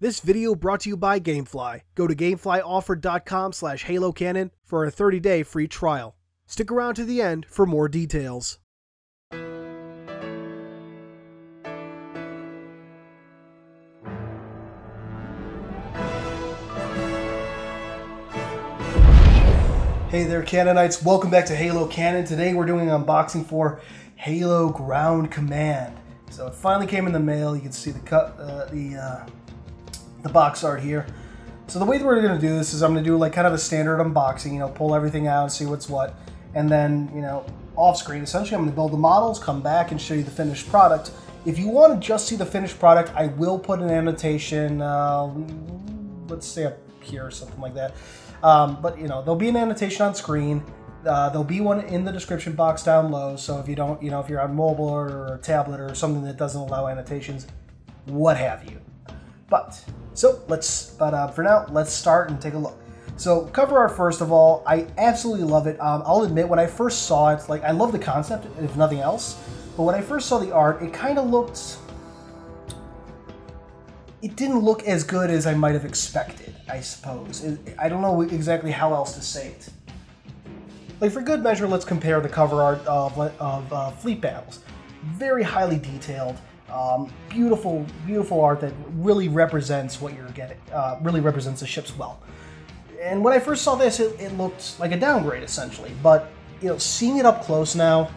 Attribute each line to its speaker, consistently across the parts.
Speaker 1: This video brought to you by Gamefly. Go to gameflyoffer.com slash halocanon for a 30-day free trial. Stick around to the end for more details. Hey there, Canonites. Welcome back to Halo Canon. Today we're doing an unboxing for Halo Ground Command. So it finally came in the mail. You can see the cut, uh, the uh, the box art here. So the way that we're going to do this is I'm going to do like kind of a standard unboxing. You know, pull everything out, and see what's what, and then you know, off screen. Essentially, I'm going to build the models, come back, and show you the finished product. If you want to just see the finished product, I will put an annotation. Uh, let's say up here or something like that. Um, but you know, there'll be an annotation on screen. Uh, there'll be one in the description box down low. So if you don't, you know, if you're on mobile or a tablet or something that doesn't allow annotations, what have you. But so let's. But uh, for now, let's start and take a look. So cover art first of all, I absolutely love it. Um, I'll admit when I first saw it, like I love the concept, if nothing else. But when I first saw the art, it kind of looked it didn't look as good as I might have expected, I suppose. It, I don't know exactly how else to say it. Like, for good measure, let's compare the cover art of, of uh, Fleet Battles. Very highly detailed, um, beautiful, beautiful art that really represents what you're getting, uh, really represents the ships well. And when I first saw this, it, it looked like a downgrade, essentially. But, you know, seeing it up close now,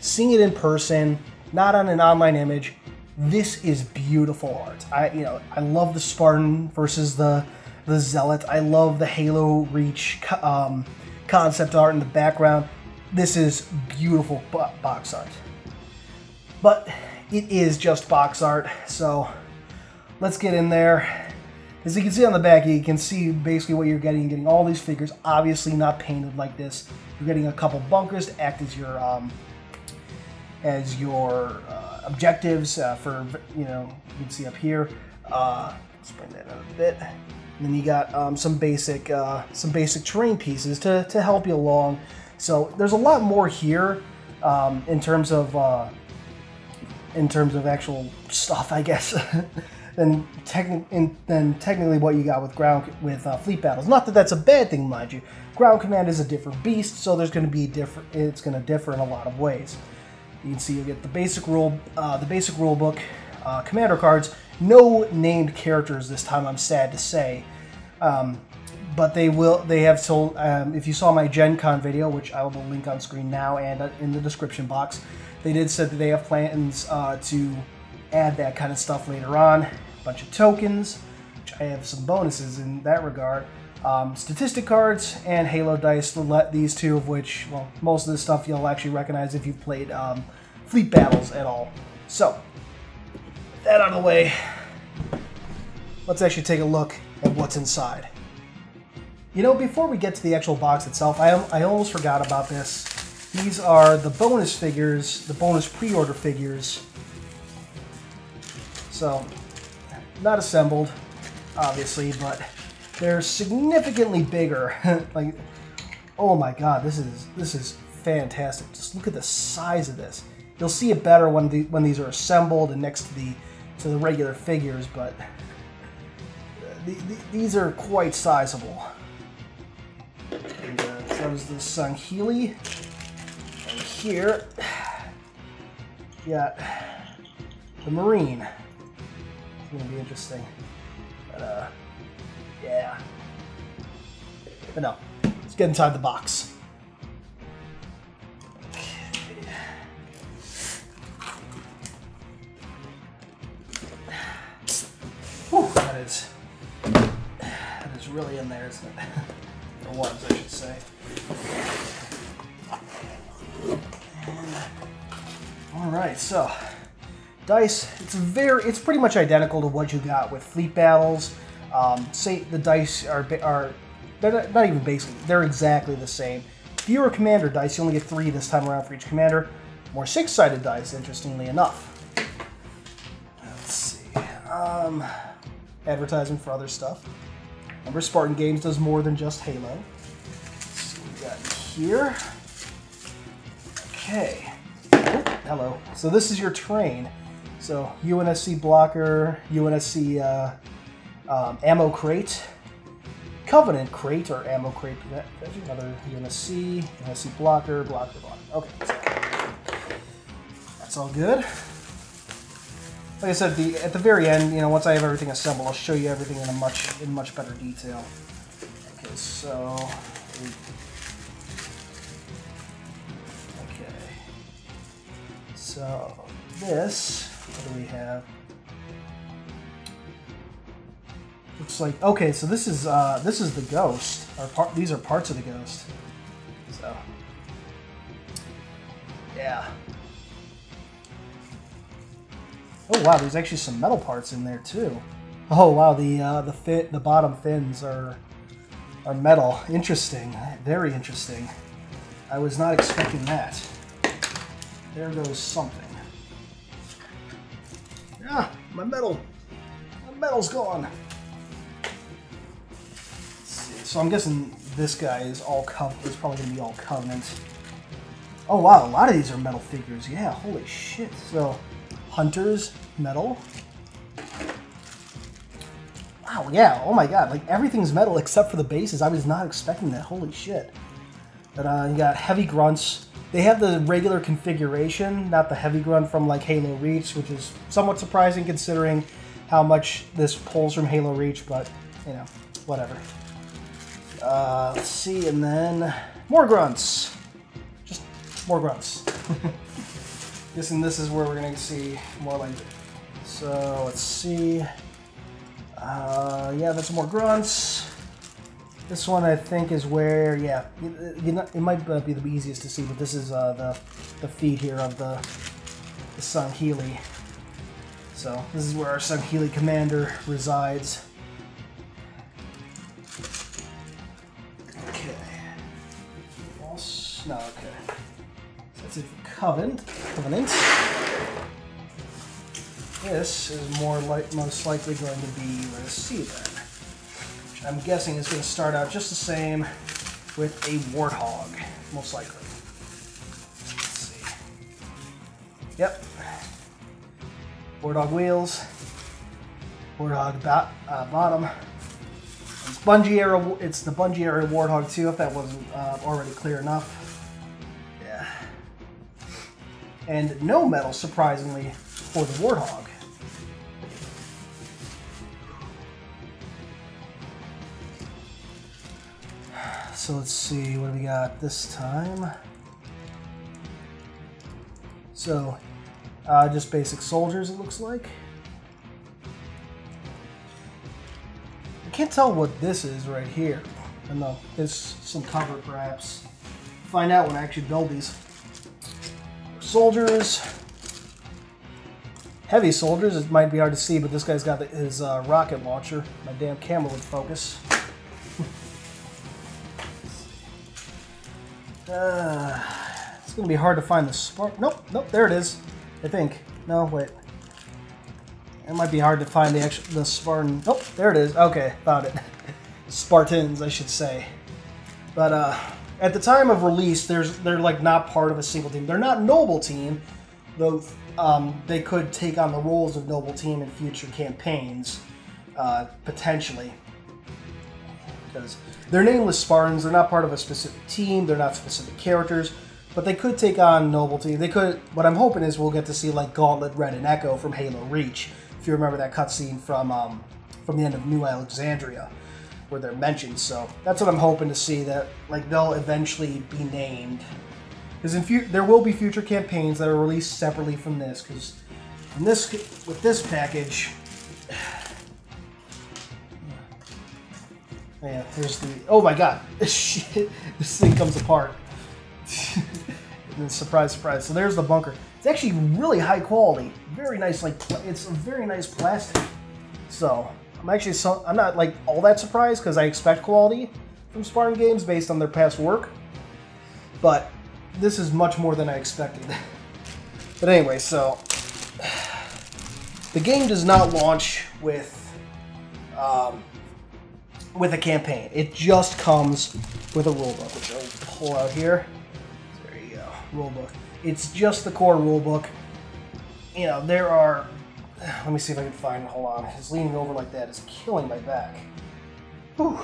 Speaker 1: seeing it in person, not on an online image, this is beautiful art. I you know I love the Spartan versus the the Zealot. I love the Halo Reach um, concept art in the background. This is beautiful box art. But it is just box art, so let's get in there. As you can see on the back, you can see basically what you're getting. You're getting all these figures, obviously not painted like this. You're getting a couple bunkers to act as your um, as your uh, objectives uh, for, you know, you can see up here. Uh, let's bring that out a bit. And then you got um, some basic uh, some basic terrain pieces to, to help you along. So there's a lot more here um, in terms of uh, in terms of actual stuff, I guess, than, techni- than technically what you got with ground with uh, fleet battles. Not that that's a bad thing, mind you. Ground command is a different beast, so there's going to be different. It's going to differ in a lot of ways. You can see you get the basic rule, uh, the basic rule book, uh, commander cards. No named characters this time. I'm sad to say, um, but they will. They have told. Um, if you saw my Gen Con video, which I will link on screen now and uh, in the description box, they did said that they have plans uh, to add that kind of stuff later on. A bunch of tokens, which I have some bonuses in that regard um, statistic cards and Halo dice. Let these two of which, well, most of the stuff you'll actually recognize if you've played um, Fleet Battles at all. So, with that out of the way, let's actually take a look at what's inside. You know, before we get to the actual box itself, I, I almost forgot about this. These are the bonus figures, the bonus pre-order figures. So, not assembled, obviously, but they're significantly bigger. like, oh my god, this is this is fantastic. Just look at the size of this. You'll see it better when the when these are assembled and next to the to the regular figures, but the, the, these are quite sizable. And uh, the Sangheili. And here, you got the Marine. It's gonna be interesting. But, uh, yeah. But no, let's get inside the box. Whew, that is that is really in there, isn't it? or was, I should say. Right, so dice. It's very, it's pretty much identical to what you got with Fleet Battles um, say the dice are are they're not even basically they're exactly the same. Fewer commander dice, you only get three this time around for each commander. More six-sided dice, interestingly enough. Let's see. Um, advertising for other stuff. Remember, Spartan Games does more than just Halo. So we got here. Okay. Hello. So this is your train. So UNSC blocker, UNSC uh, um, ammo crate, Covenant crate or ammo crate. Another. Gonna see blocker, blocker, blocker. Okay, that's all good. Like I said, the at the very end, you know, once I have everything assembled, I'll show you everything in a much in much better detail. Okay, so. So this, what do we have? Looks like okay. So this is uh, this is the ghost. Or part. These are parts of the ghost. So yeah. Oh wow, there's actually some metal parts in there too. Oh wow, the uh, the fit the bottom fins are are metal. Interesting, very interesting. I was not expecting that. There goes something. Ah, my metal, my metal's gone. So I'm guessing this guy is all Covenant. Is probably gonna be all Covenant. Oh wow, a lot of these are metal figures. Yeah, holy shit. So, Hunters, metal. Wow, yeah. Oh my god, like everything's metal except for the bases. I was not expecting that. Holy shit. But uh, you got heavy grunts. They have the regular configuration, not the heavy grunt from like Halo Reach, which is somewhat surprising considering how much this pulls from Halo Reach, but you know, whatever. Uh, let's see, and then more grunts. Just more grunts. this and this is where we're gonna see more like. So let's see. Uh, yeah, that's more grunts. This one I think is where, yeah, you it might be the easiest to see, but this is uh, the the feed here of the the Sangheili. So this is where our Sangheili commander resides. Okay. No, okay. So that's for Covenant. Covenant. This is more like most likely going to be Receiver. I'm guessing it's going to start out just the same with a Warthog, most likely. Let's see. Yep. Warthog wheels. Warthog uh, bottom. It's Bungie era. It's the Bungie era Warthog too. If that wasn't uh, already clear enough Yeah. and no metal, surprisingly, for the Warthog. So let's see, what do we got this time? So, uh, just basic soldiers, it looks like. I can't tell what this is right here. I don't know, there's some cover perhaps. Find out when I actually build these soldiers. Heavy soldiers, it might be hard to see, but this guy's got his uh, rocket launcher. My damn camera would focus. uh, it's to be hard to find the spark. Nope, nope, there it is. I think. No, wait. It might be hard to find the actual the Spartan. Nope, there it is. Okay, found it. Spartans, I should say. But uh, at the time of release, there's they're like not part of a single team. They're not Noble Team, though um, they could take on the roles of Noble Team in future campaigns, uh, potentially. Because they're nameless Spartans, they're not part of a specific team, they're not specific characters, but they could take on Team. They could. What I'm hoping is we'll get to see like Gauntlet, Red, and Echo from Halo Reach. If you remember that cutscene from um, from the end of New Alexandria where they're mentioned. So that's what I'm hoping to see that like they'll eventually be named. Because in future there will be future campaigns that are released separately from this. Because in this with this package, yeah, here's the oh my god, shit, this thing comes apart. and surprise, surprise. So there's the bunker. It's actually really high quality, very nice. Like it's a very nice plastic. So I'm actually so I'm not like all that surprised because I expect quality from Spartan Games based on their past work, but this is much more than I expected. but anyway, so the game does not launch with um, with a campaign. It just comes with a rulebook, which I'll pull out here. There you go, rulebook. It's just the core rulebook. You know, there are let me see if I can find. Hold on, his leaning over like that is killing my back. Whew.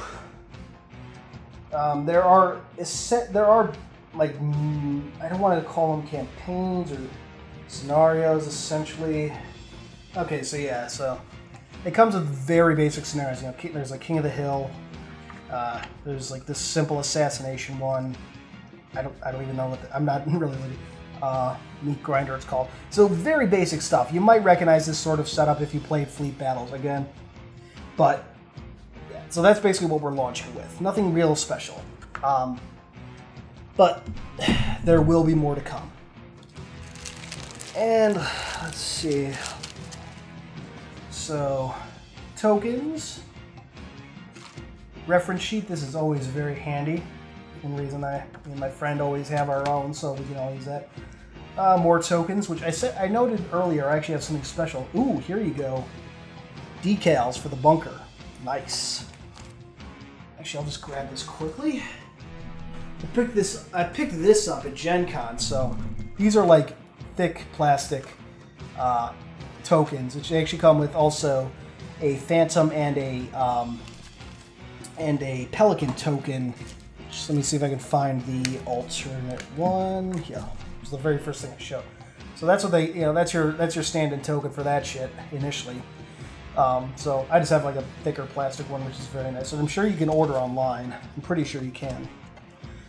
Speaker 1: Um, there are there are like mm, I don't want to call them campaigns or scenarios. Essentially, okay. So yeah, so it comes with very basic scenarios. You know, there's like King of the Hill. Uh, there's like this simple assassination one. I don't I don't even know what the, I'm not really uh, meat grinder it's called. So very basic stuff. You might recognize this sort of setup if you played Fleet Battles again, but yeah. So that's basically what we're launching with. Nothing real special. Um, but there will be more to come. And let's see. So, tokens. Reference sheet, this is always very handy. One reason I and my friend always have our own, so we can all use that. Uh, more tokens, which I said I noted earlier. I actually have something special. Ooh, here you go. Decals for the bunker. Nice. Actually, I'll just grab this quickly. I picked this. I picked this up at Gen Con. So these are like thick plastic uh, tokens, which actually come with also a Phantom and a um, and a Pelican token. Just let me see if I can find the alternate one. Yeah, it's the very first thing I showed. So that's what they, you know, that's your that's your stand-in token for that shit initially. Um, so I just have like a thicker plastic one, which is very nice. And I'm sure you can order online. I'm pretty sure you can.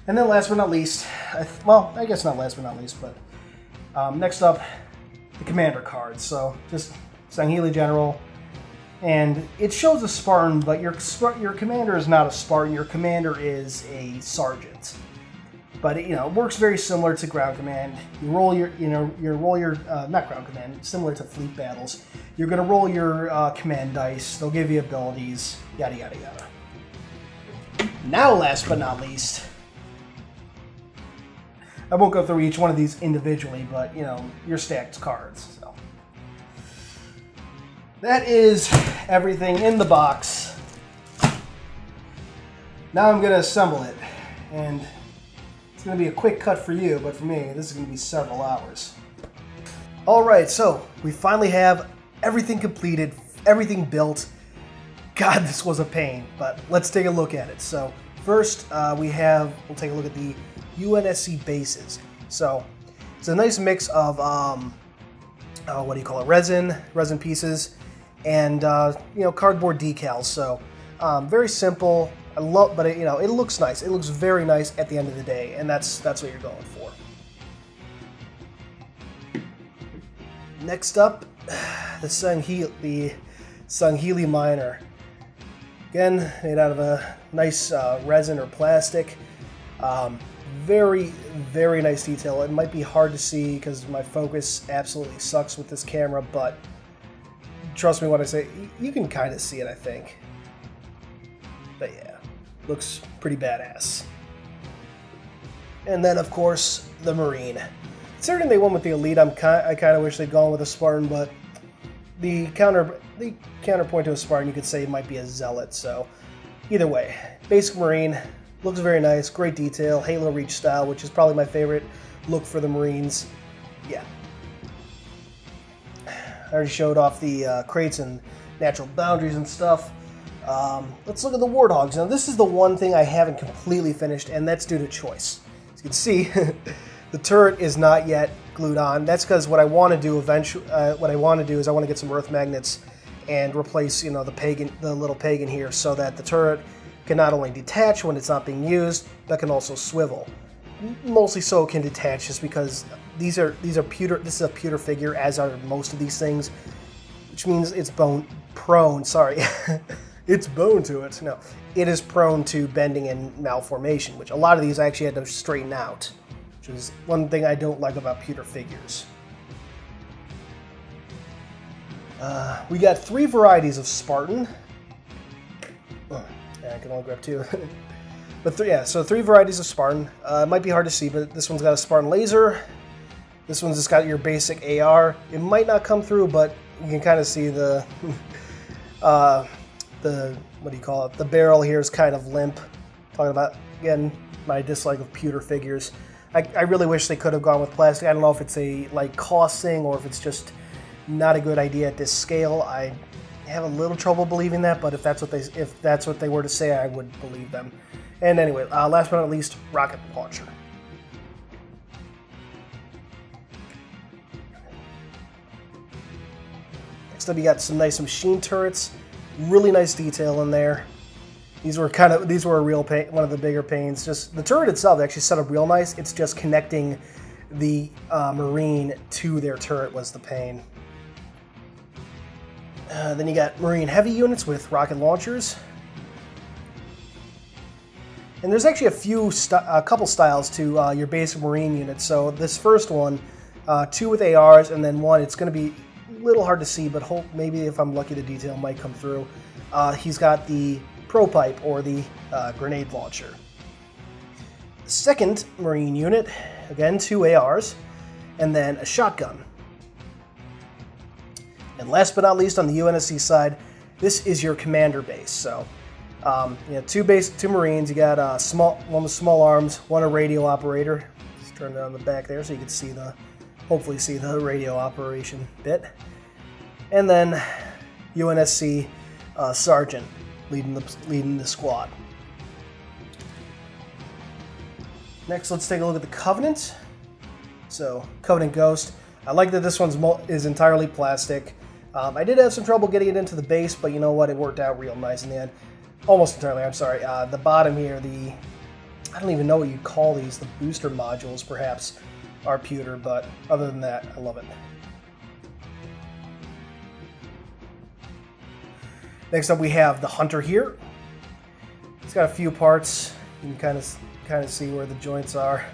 Speaker 1: And then last but not least, I well, I guess not last but not least, but um, next up, the commander cards. So just Sangheili General, and it shows a Spartan, but your your commander is not a Spartan. Your commander is a sergeant. But it, you know, it works very similar to ground command. You roll your, you know, you roll your uh, not ground command, similar to fleet battles. You're gonna roll your uh, command dice. They'll give you abilities, yada yada yada. Now, last but not least, I won't go through each one of these individually, but you know, your stacked cards. So that is everything in the box. Now I'm gonna assemble it, and it's gonna be a quick cut for you, but for me, this is gonna be several hours. All right, so we finally have everything completed, everything built. God, this was a pain, but let's take a look at it. So first, uh, we have, we'll take a look at the UNSC bases. So it's a nice mix of um, uh, what do you call it, resin, resin pieces, and uh, you know cardboard decals. So um, very simple. I love, but it, you know it looks nice. It looks very nice at the end of the day, and that's that's what you're going for. Next up, the Sangheili, the Sangheili Minor. Again, made out of a nice uh, resin or plastic. Um, very, very nice detail. It might be hard to see because my focus absolutely sucks with this camera, but trust me when I say you can kind of see it, I think. But yeah, looks pretty badass. And then, of course, the Marine. Considering they went with the Elite, I'm kind, I kind of wish they'd gone with a Spartan, but the counter, the counterpoint to a Spartan, you could say might be a Zealot. So, either way, basic Marine, Looks very nice, great detail, Halo Reach style, which is probably my favorite look for the Marines. Yeah. I already showed off the uh, crates and natural boundaries and stuff. Um, let's look at the Warthogs. Now, this is the one thing I haven't completely finished, and that's due to choice. As you can see, the turret is not yet glued on. That's because what I want to do eventually, uh, what I want to do is I want to get some Earth magnets and replace, you know, the pagan, the little pagan here, so that the turret can not only detach when it's not being used, but can also swivel. Mostly so can detach just because these are these are pewter this is a pewter figure, as are most of these things, which means it's bone prone, sorry. it's bone to it. No. It is prone to bending and malformation, which a lot of these I actually had to straighten out. Which is one thing I don't like about pewter figures. Uh, we got three varieties of Spartan. Yeah, I can only grab two. but three, yeah, so three varieties of Spartan. Uh, it might be hard to see, but this one's got a Spartan laser. This one's just got your basic AR. It might not come through, but you can kind of see the uh, the what do you call it? The barrel here is kind of limp. Talking about again my dislike of pewter figures. I, I really wish they could have gone with plastic. I don't know if it's a like cost thing or if it's just not a good idea at this scale. I have a little trouble believing that, but if that's what they if that's what they were to say, I would believe them. And anyway, uh, last but not least, rocket launcher. Next up, you got some nice machine turrets. Really nice detail in there. These were kind of these were a real pain, one of the bigger pains. Just the turret itself actually set up real nice. It's just connecting the uh, marine to their turret was the pain. Uh, then you got marine heavy units with rocket launchers. And there's actually a few, a couple styles to uh, your basic marine units. So this first one, uh, two with ARs, and then one. It's going to be a little hard to see, but hope maybe if I'm lucky, the detail might come through. Uh, he's got the pro pipe or the uh, grenade launcher. Second marine unit, again two ARs, and then a shotgun. And last but not least, on the UNSC side, this is your commander base. So um, you know, two base, two Marines. You got a small one with small arms, one a radio operator. Just turn it on the back there so you can see the, hopefully see the radio operation bit. And then UNSC uh, sergeant leading the leading the squad. Next, let's take a look at the Covenant. So, Covenant Ghost. I like that this one's is entirely plastic. Um, I did have some trouble getting it into the base, but you know what? It worked out real nice in the end almost entirely, I'm sorry. Uh, the bottom here, the, I don't even know what you'd call these, the booster modules perhaps are pewter, but other than that, I love it. Next up we have the Hunter here. It's got a few parts. You can kind of kind of see where the joints are.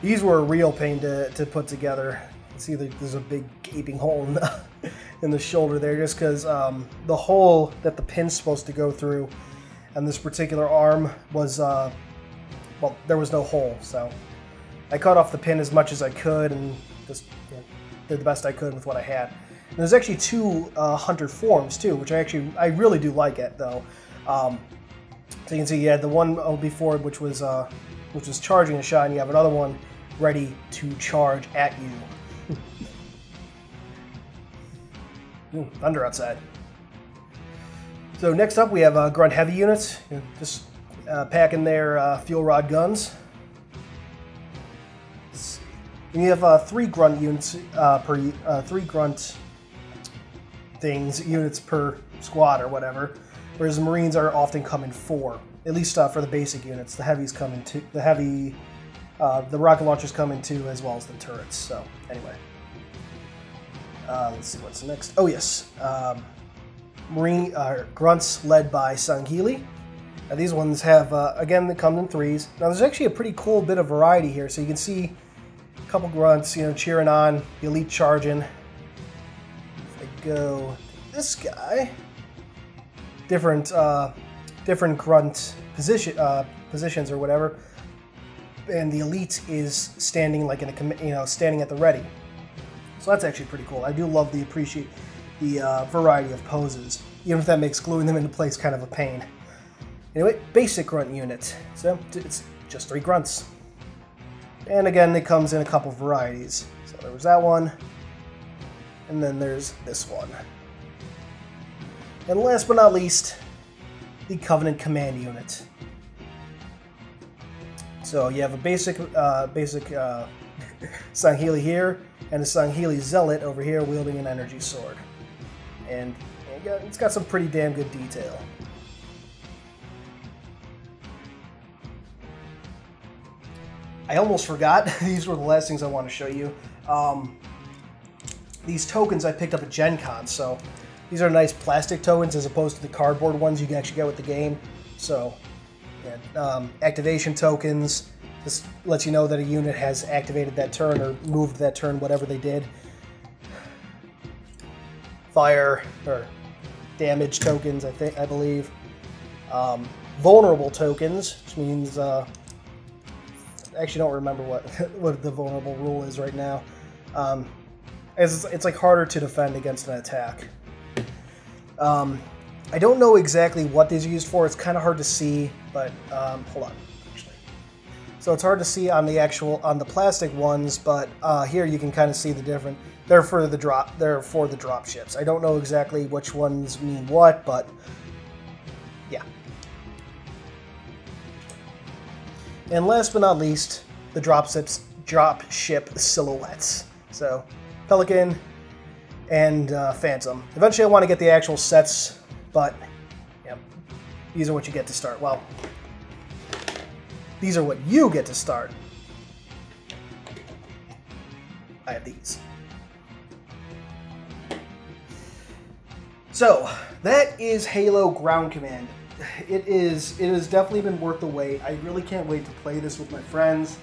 Speaker 1: These were a real pain to, to put together. See, there's a big gaping hole in the, in the shoulder there just because um, the hole that the pin's supposed to go through and this particular arm was, uh, well, there was no hole, so I cut off the pin as much as I could and just you know, did the best I could with what I had. And there's actually two uh, Hunter forms too, which I actually, I really do like it though. Um, so you can see you had the one before, which was, uh, which was charging a shot, and you have another one ready to charge at you. Ooh, thunder outside. So next up we have uh, grunt heavy units, just uh, packing their uh, fuel rod guns. And you have uh, three grunt units uh, per uh, three grunt things units per squad or whatever, whereas the Marines are often come in four, at least for the basic units. The heavies come in two. The heavy, the rocket launchers come in two as well as the turrets. So anyway, let's see what's next. Oh yes. Um, Marine uh, grunts led by Sangheili. Now these ones have, uh, again, they come in threes. Now there's actually a pretty cool bit of variety here. So you can see a couple grunts, you know, cheering on, the elite charging. If I go this guy, different, uh, different grunt position, uh, positions or whatever. And the elite is standing like in a, you know, standing at the ready. So that's actually pretty cool. I do love the appreciate the uh, variety of poses, even if that makes gluing them into place kind of a pain. Anyway, basic grunt unit. So it's just three grunts. And again, it comes in a couple varieties. So there was that one, and then there's this one. And last but not least, the Covenant Command Unit. So you have a basic, uh, basic uh, Sangheili here, and a Sangheili Zealot over here wielding an energy sword and it's got some pretty damn good detail. I almost forgot. These were the last things I want to show you. Um, these tokens I picked up at Gen Con, so these are nice plastic tokens as opposed to the cardboard ones you can actually get with the game. So, yeah, um, activation tokens. This lets you know that a unit has activated that turn or moved that turn, whatever they did fire or damage tokens, I think I believe. Um, vulnerable tokens, which means uh, I actually don't remember what what the vulnerable rule is right now. Um, it's, it's like harder to defend against an attack. Um, I don't know exactly what these are used for. It's kind of hard to see, but um, hold on. So it's hard to see on the actual on the plastic ones, but uh, here you can kind of see the difference. They're for the drop. They're for the drop ships. I don't know exactly which ones mean what, but yeah. And last but not least, the drop ships drop ship silhouettes. So Pelican and uh, Phantom. Eventually, I want to get the actual sets, but yeah, these are what you get to start. Well, these are what you get to start. I have these. So, that is Halo Ground Command. It is it has definitely been worth the wait. I really can't wait to play this with my friends.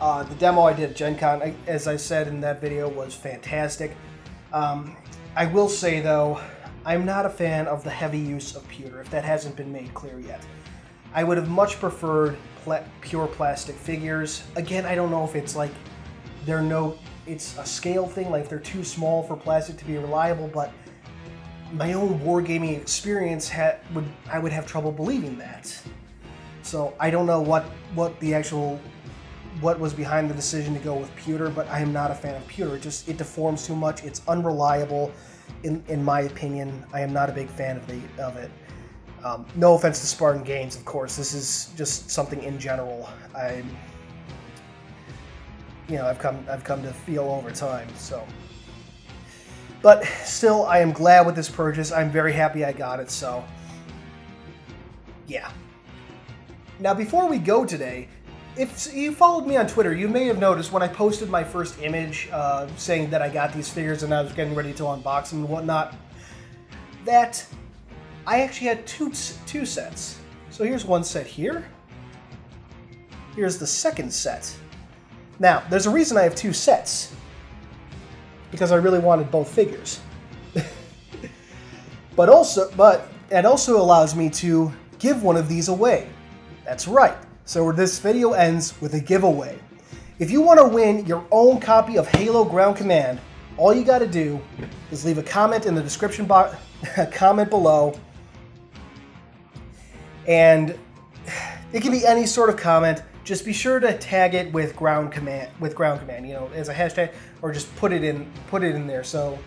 Speaker 1: Uh, the demo I did at Gen Con, I, as I said in that video, was fantastic. Um, I will say though, I'm not a fan of the heavy use of pewter, if that hasn't been made clear yet. I would have much preferred pure plastic figures. Again, I don't know if it's like they're no, it's a scale thing, like they're too small for plastic to be reliable, but my own wargaming experience had would I would have trouble believing that. So I don't know what what the actual what was behind the decision to go with pewter, but I am not a fan of pewter. It just it deforms too much. It's unreliable, in in my opinion. I am not a big fan of the of it. Um, no offense to Spartan Games, of course. This is just something in general. I'm, you know, I've come I've come to feel over time. So, but still, I am glad with this purchase. I'm very happy I got it. So, yeah. Now, before we go today, if you followed me on Twitter, you may have noticed when I posted my first image uh, saying that I got these figures and I was getting ready to unbox them and whatnot, that I actually had two, two sets. So here's one set here. Here's the second set. Now, there's a reason I have two sets. Because I really wanted both figures. but also, but it also allows me to give one of these away. That's right. So this video ends with a giveaway. If you want to win your own copy of Halo Ground Command, all you got to do is leave a comment in the description box, comment below, and it can be any sort of comment. Just be sure to tag it with ground command with ground command, you know, as a hashtag, or just put it in put it in there. So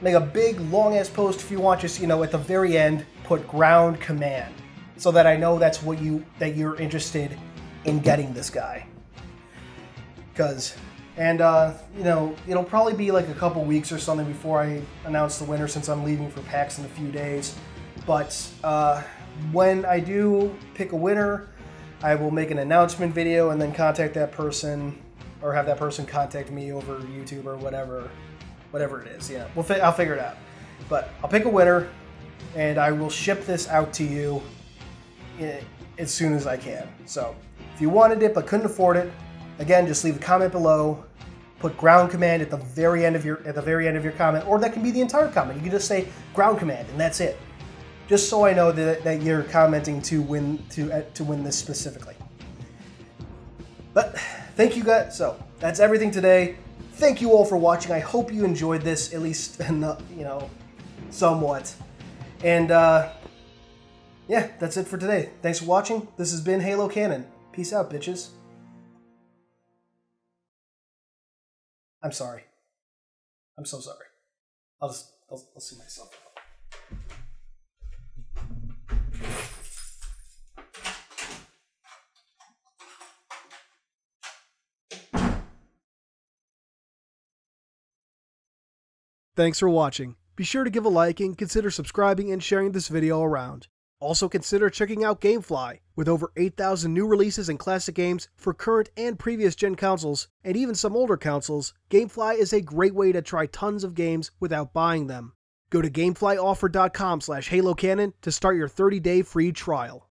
Speaker 1: make a big long ass post if you want. Just you know, at the very end, put ground command, so that I know that's what you that you're interested in getting this guy. Because and uh, you know, it'll probably be like a couple weeks or something before I announce the winner, since I'm leaving for PAX in a few days. But uh, when I do pick a winner, I will make an announcement video and then contact that person or have that person contact me over YouTube or whatever, whatever it is. Yeah, we'll fi- I'll figure it out. But I'll pick a winner and I will ship this out to you as soon as I can. So if you wanted it but couldn't afford it, again, just leave a comment below. Put ground command at the very end of your at the very end of your comment, or that can be the entire comment. You can just say ground command and that's it just so I know that, that you're commenting to win to uh, to win this specifically. But thank you guys. So that's everything today. Thank you all for watching. I hope you enjoyed this at least, you know, somewhat. And uh, yeah, that's it for today. Thanks for watching. This has been Halo Canon. Peace out, bitches. I'm sorry. I'm so sorry. I'll just I'll, I'll see myself. Thanks for watching. Be sure to give a like and consider subscribing and sharing this video around. Also consider checking out Gamefly. With over 8,000 new releases and classic games for current and previous gen consoles, and even some older consoles, Gamefly is a great way to try tons of games without buying them. Go to gameflyoffer.com slash halocanon to start your 30-day free trial.